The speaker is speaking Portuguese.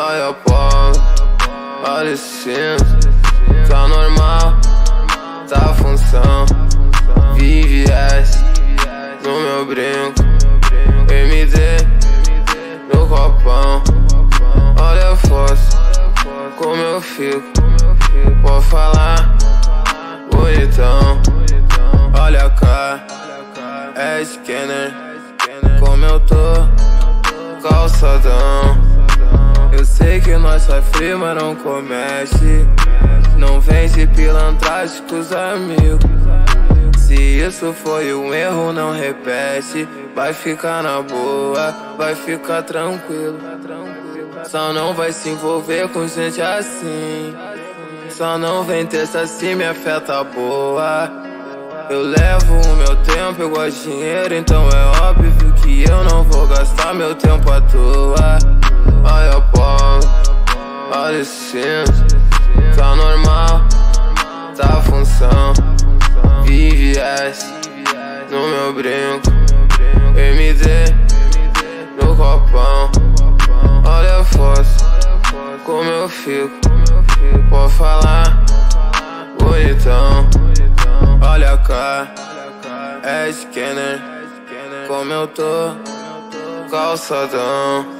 Olha Apolo, olha cinza Tá normal, tá função Vive S no meu brinco. MD no copão. Olha a foto, como eu fico. Vou falar, bonitão. Olha a cara, é scanner Como eu tô, nós sofre, mas não comete Não vem de pilantragem com os amigos. Se isso foi um erro, não repete. Vai ficar na boa, vai ficar tranquilo. Só não vai se envolver com gente assim. Só não vem testa assim, minha fé tá boa. Eu levo o meu tempo, eu gosto de dinheiro Então é óbvio que eu não vou gastar meu tempo à toa Tá normal, tá função. Vive no meu brinco. MD no copão. Olha a foto, como eu fico. Vou falar, bonitão. Olha a cara, é scanner Como eu tô, calçadão